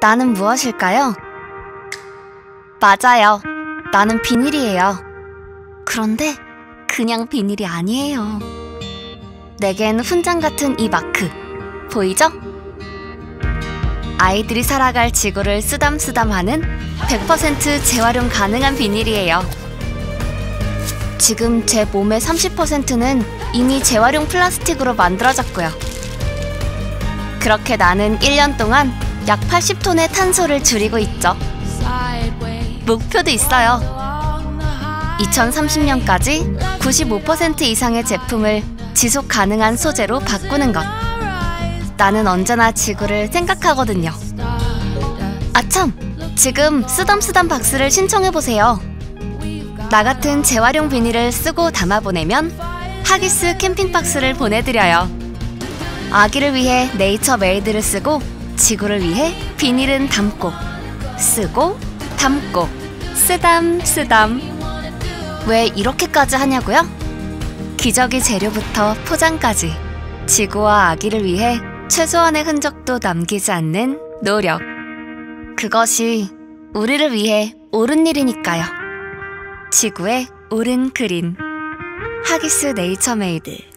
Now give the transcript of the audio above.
나는 무엇일까요? 맞아요. 나는 비닐이에요. 그런데 그냥 비닐이 아니에요. 내겐 훈장 같은 이 마크 보이죠? 아이들이 살아갈 지구를 쓰담쓰담 하는 100% 재활용 가능한 비닐이에요. 지금 제 몸의 30%는 이미 재활용 플라스틱으로 만들어졌고요. 그렇게 나는 1년 동안 약 80톤의 탄소를 줄이고 있죠. 목표도 있어요. 2030년까지 95% 이상의 제품을 지속 가능한 소재로 바꾸는 것. 나는 언제나 지구를 생각하거든요. 아참! 지금 쓰담쓰담 박스를 신청해보세요. 나 같은 재활용 비닐을 쓰고 담아보내면 하기스 캠핑 박스를 보내드려요. 아기를 위해 네이처 메이드를 쓰고 지구를 위해 비닐은 담고 쓰고 담고. 쓰담 쓰담. 왜 이렇게까지 하냐고요? 기저귀 재료부터 포장까지. 지구와 아기를 위해 최소한의 흔적도 남기지 않는 노력. 그것이 우리를 위해 옳은 일이니까요. 지구의 옳은 그림. 하기스 네이처메이드